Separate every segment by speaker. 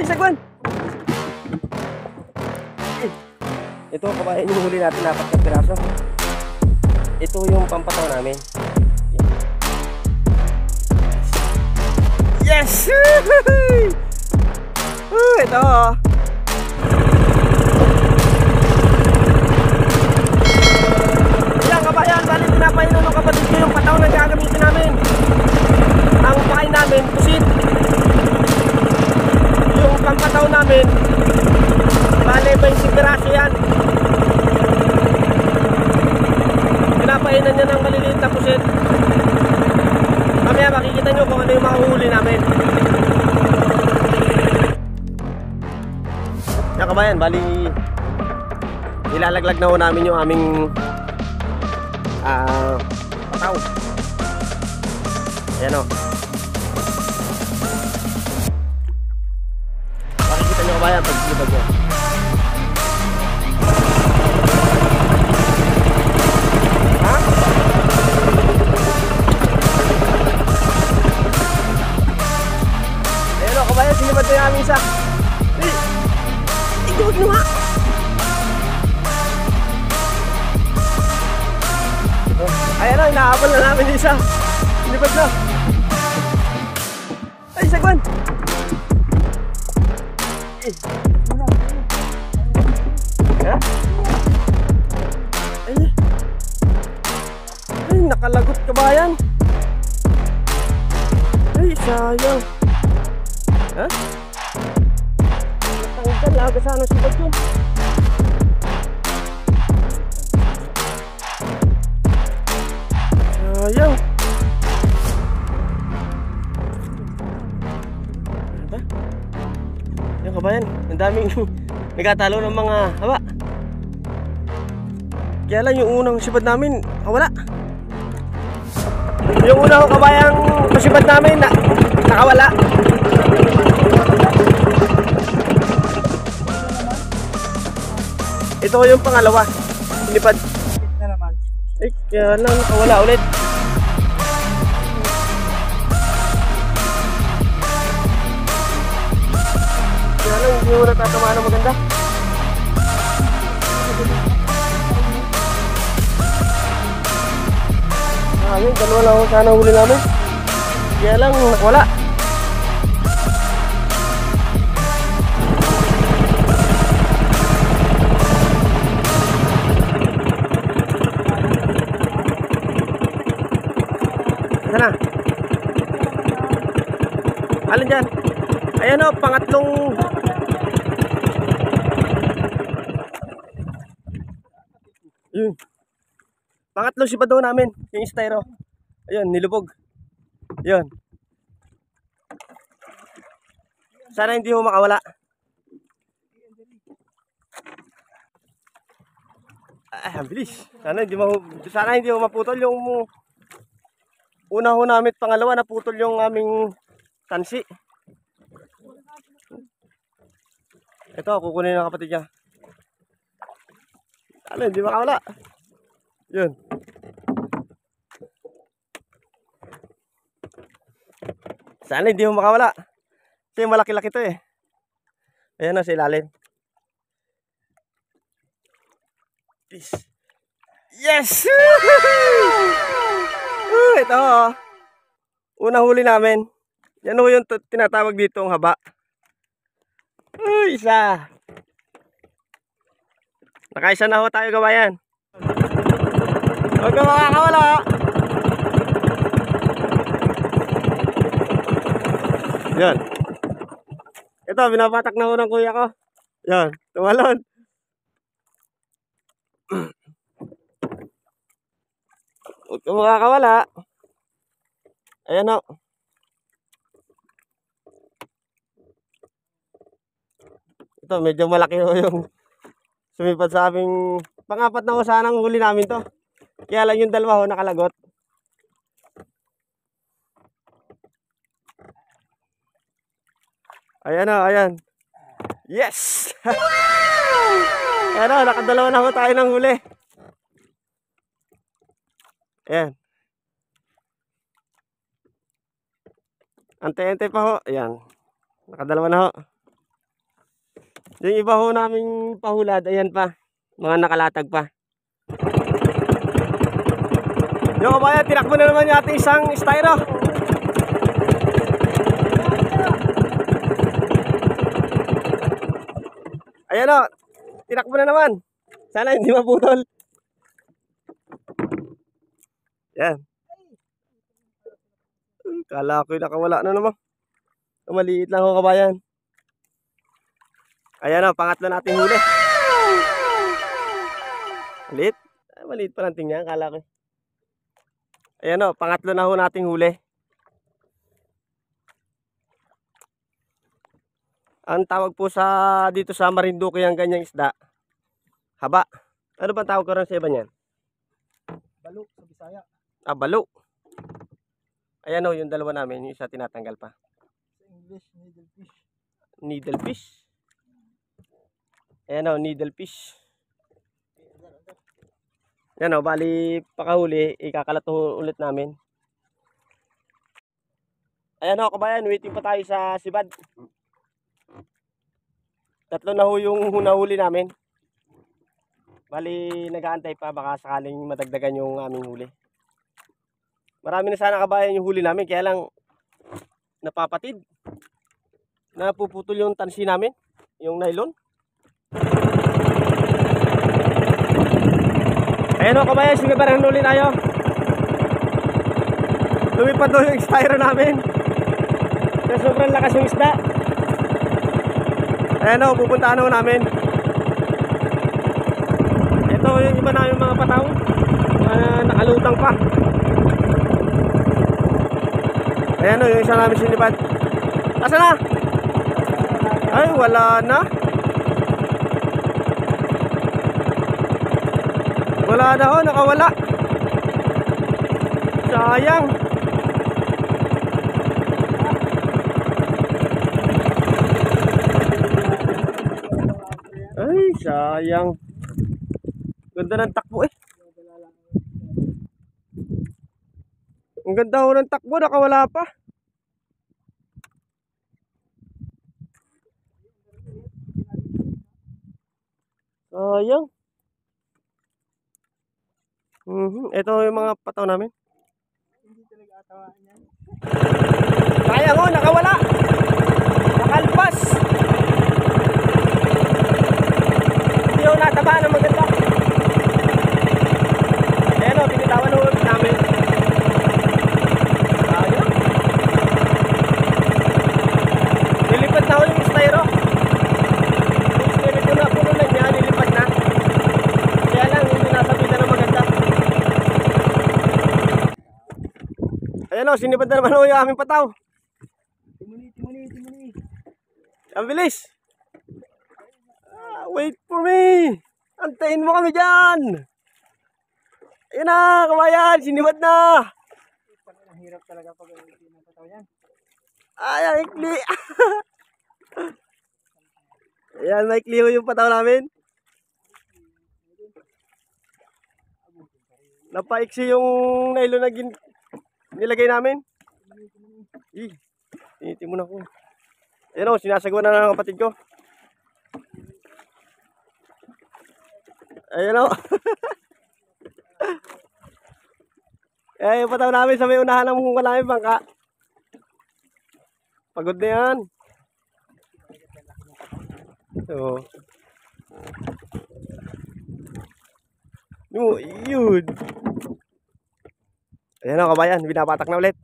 Speaker 1: Ay, sagwan! Ito, kabayan yung huli natin, apat na piraso. Ito yung pampataw namin. Yes! Uh, ito oh. Yan kabayan, bali pinapainom ng kapatid ko yung pataw na gagamitin namin. Ang pakain namin, namin, bali may siguraso yan. Pinapainan niya ng maliliit na pusit. Mamaya makikita nyo kung ano yung mahuhuli namin. Yan kabayan, bali ilalaglag na ho namin yung aming ah pataw. Ayan o. sibag nyo. Ha? Ayan o kabayan, sinibad na yung aming isa. Eh, ito wag nyo ha. Ayan na, inaabal na namin isa. Sinibad na. Yan? Ay, sayang. Ha? Natanggal, aga sana si yun. Sayang. Ano ba? Yan ang daming nagkatalo ng mga haba. Kaya lang yung unang sibad namin, wala. Yung unang kabayang masibad namin, na, nakawala. Ito yung pangalawa, sinipad.
Speaker 2: na naman.
Speaker 1: Eh, kaya lang nakawala ulit. Kaya lang hindi mo natatamaan ng maganda. Ah, yun, dalawa lang sana huli namin. Kaya lang wala. Sana. Alin dyan? Ayan o, pangatlong... Yun. Pangatlong sipa daw namin, yung styro. Ayun, nilubog. Yun. Sana hindi mo makawala. Ah, ang bilis. Sana hindi mo sana hindi mo maputol yung una ho namin pangalawa naputol yung aming tansi. Ito, kukunin ng kapatid niya. Ano, hindi makawala. Yun. Sana hindi mo makawala. Kasi malaki-laki to eh. Ayan na sa ilalim. Yes! Uh, ito oh. Unang huli namin. Yan ho yung t- tinatawag dito ang haba. Uy, isa. Nakaisa na ho tayo gawayan. Huwag ka makakawala. Yan. Ito, binapatak na ho ng kuya ko. Yan, tumalon. Huwag ka makakawala. Ayan o. Ito, medyo malaki ho yung sumipad sa aming pangapat na ho sanang huli namin to. Kaya lang yung dalawa ho nakalagot. Ayan o, ayan. Yes! ayan o, nakadalawa na ho tayo ng huli. Ayan. Ante-ante pa ho. Ayan. Nakadalawa na ho. Yung iba ho naming pahulad, ayan pa. Mga nakalatag pa. Yung kabayan, tinakbo na naman yung ating isang styro. Ayan o, tinakbo na naman. Sana hindi maputol. Yan. Kala ko yung nakawala na naman. Maliit lang ho kabayan. Ayan o, pangatlo nating huli. Maliit. Ay, maliit pa lang tingnan, kala ko. Ayan o, pangatlo na ho nating huli. Ang tawag po sa dito sa Marinduque ang ganyang isda. Haba. Ano ba tawag ko rin sa iba niyan?
Speaker 2: Balo sa Bisaya.
Speaker 1: Ah, balo. Ayan o, yung dalawa namin, yung isa tinatanggal pa.
Speaker 2: Sa English, needlefish.
Speaker 1: Needlefish. Ayan o, needlefish. Yan o, bali pakahuli, ikakalat ulit namin. Ayan o, kabayan, waiting pa tayo sa sibad. Tatlo na ho yung nahuli namin. Bali, nag-aantay pa, baka sakaling madagdagan yung aming huli. Marami na sana kabayan yung huli namin, kaya lang napapatid. Napuputol yung tansi namin, yung nylon. Ayan o kabayan, rin huli tayo? Lumipad daw yung styro namin. Kaya sobrang lakas yung isda. Ayan o, pupuntaan o namin. Ito yung iba na yung mga pataw. Mga nakalutang pa. Ayan o, yung isa namin sinipad. Asa na? Ay, wala na. Wala na ho, nakawala. Sayang. Ay, sayang. Ganda ng takbo eh. Ang ganda ho ng takbo, nakawala pa. Sayang. Mhm, ito yung mga pataw namin.
Speaker 2: Hindi talaga atawaan yan.
Speaker 1: Sayang ho, nakawala. Nakalpas. Hindi ho nataba ng maganda. Ayan o, binitawan ho namin. Sayang. Nilipad na ho yung styro. Yung spirit ko na puno na niya, nilipad na. Kaya lang, hindi nasabitan ng maganda. Ayan o, sinipad na naman ho yung aming pataw.
Speaker 2: Timuni, timuni, timuni.
Speaker 1: Ang bilis. Ah, wait for me. Antayin mo kami dyan. Ayun na, kamayan. Sinibad na.
Speaker 2: Ang hirap talaga pag hindi natataw yan.
Speaker 1: Ay, ang ikli. Ayan, may ikli yung pataw namin. Napaiksi yung nylon na gin nilagay namin. Ih, tiniti mo na ko. Ayun o, sinasagawa na ng kapatid ko. Ayun o. yung pataw namin sa may unahan ng mungkal namin bangka. Pagod na yan. Oo. No, yun. Ayan o, kabayan. Binapatak na ulit.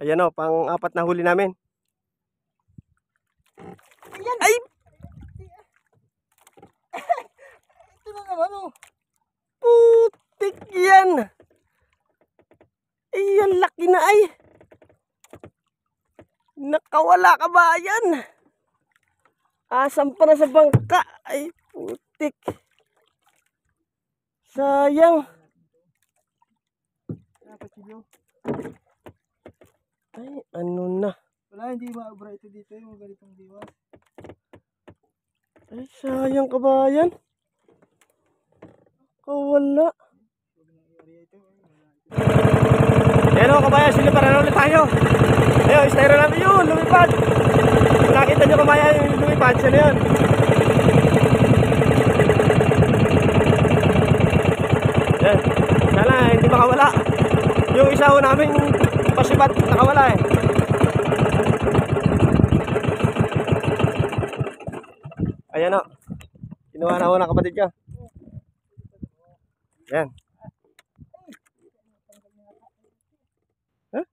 Speaker 1: Ayan o, pang apat na huli namin. Ay!
Speaker 2: Ito na naman oh.
Speaker 1: Putik yan! Ay, ang laki na ay! Nakawala ka ba yan? Asam pa na sa bangka. Ay, putik. Sayang.
Speaker 2: Dapat silo.
Speaker 1: Ay, ano na.
Speaker 2: Wala, hindi maabra ito dito yung ganitong diwas.
Speaker 1: Ay, sayang ka ba yan? Kawala.
Speaker 2: Huwag na i-area ito. eh. Wala.
Speaker 1: Ayan o, kabayan, siliparan ulit tayo. Ayun, styro namin yun, lumipad. Nakita nyo kabayan yung lumipad, siya na yun. Yan. Sana hindi makawala. Yung isa ho namin pasipat nakawala eh. Ayan o. Kinuha na ho ng kapatid niya. Yan. Huh?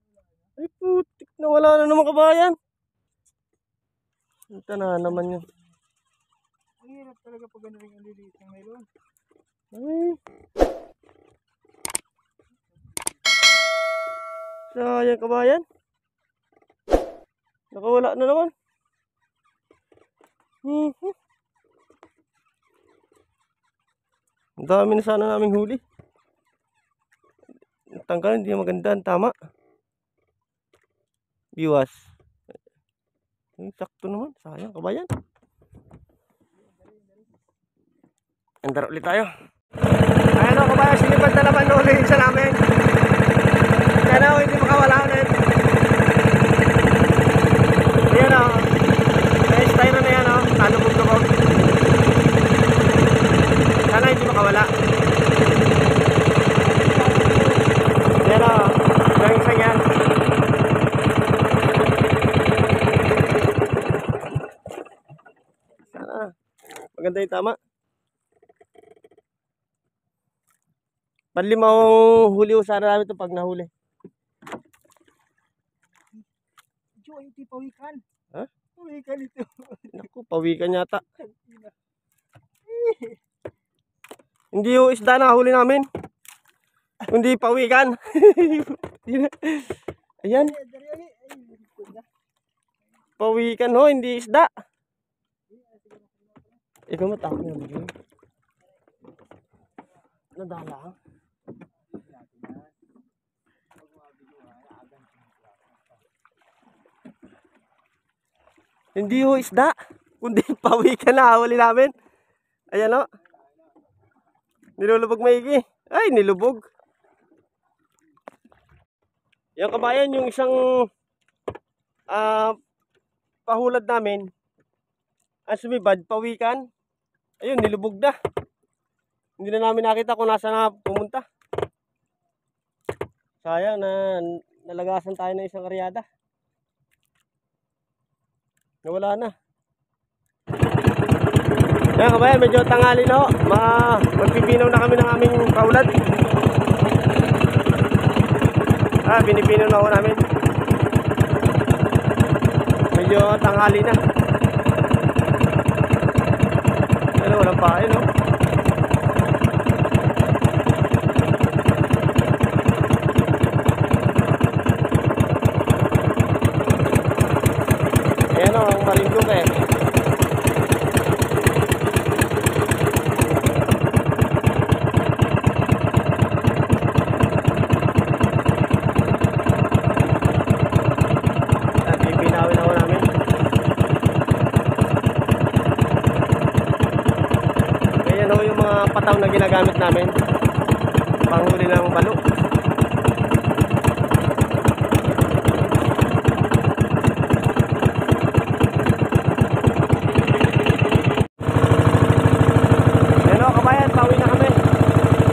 Speaker 1: Ay putik na wala na naman kabayan. Ito na naman yun.
Speaker 2: Ang hirap talaga pag ano rin ang liliit ng mayroon.
Speaker 1: Ay. Sayang kabayan. Nakawala na naman. Mhm. Ang dami na sana naming huli. Ang Tanggal, hindi maganda. Ang tama. Biwas. Ay, sakto naman. Sayang kabayan. Andar ulit tayo. Ayan o, kabayan, sinipad na naman ulit sa namin. Yan o, hindi makawala ulit. Ayan o. May styro na yan o. Talubog-lubog. Sana hindi makawala. Ayan o. Yung isa yan. Sana. Maganda yung tama. Panlimaw huli ho sana namin ito pag nahuli.
Speaker 2: Ay iti pawikan.
Speaker 1: Ha?
Speaker 2: Pawikan ito.
Speaker 1: Naku, pawikan yata. Hindi ho isda na huli namin. Kundi pawikan. Ayan, pawikan ho, hindi isda. Ikaw matakot na bigyan. Nadala. Hindi ho isda, kundi pawikan na huli namin. Ayan o. Nilulubog maigi. Ay, nilubog. Yan kabayan, yung isang ah pahulad namin, ang sumibad, pawikan. Ayun, nilubog na. Hindi na namin nakita kung nasa na pumunta. Sayang na nalagasan tayo ng isang karyada. Nawala na. Yan kabayan, medyo tangali na ho. Ma magpipinaw na kami ng aming paulad. Ah, pinipinaw na ho namin. Medyo tanghali na. Ano, walang pahay, no? Ayan o, ang marindok eh. At pipinawin ako namin. Ganyan ho pataw na ginagamit namin. Panghuli ng balo. Yan o, kabayan, pauwi na kami.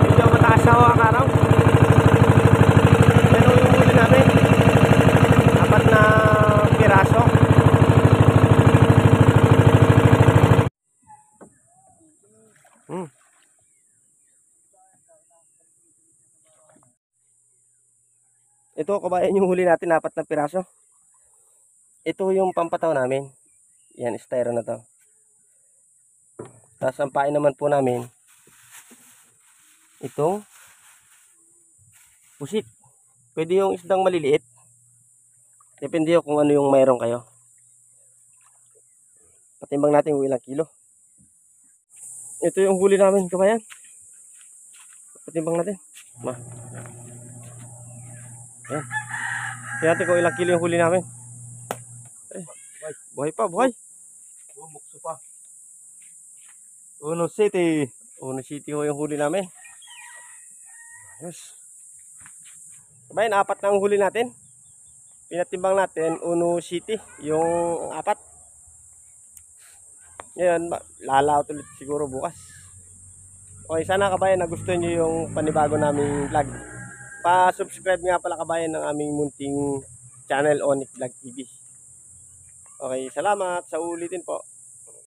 Speaker 1: Medyo mataas na ho ang araw. Yan o yung huli namin. Apat na piraso. Hmm. Ito kabayan yung huli natin, apat na piraso. Ito yung pampataw namin. Yan, styro na to. Tapos ang pain naman po namin, itong pusit. Pwede yung isdang maliliit. Depende yung kung ano yung mayroon kayo. Patimbang natin kung ilang kilo. Ito yung huli namin, kabayan. Patimbang natin. Ma. Ayan. Tingnan natin kung ilang kilo yung huli namin. Eh, buhay pa, buhay.
Speaker 2: Bumukso pa.
Speaker 1: Uno City. Uno City ho yung huli namin. Ayos. Kabayan, apat na ang huli natin. pinatimbang natin, Uno City, yung apat. Ngayon, lalaot ulit siguro bukas. Okay, sana kabayan nagustuhan nyo yung panibago naming vlog. Pa-subscribe nga pala kabayan ng aming munting channel Onyx Vlog TV. Okay, salamat sa ulitin po.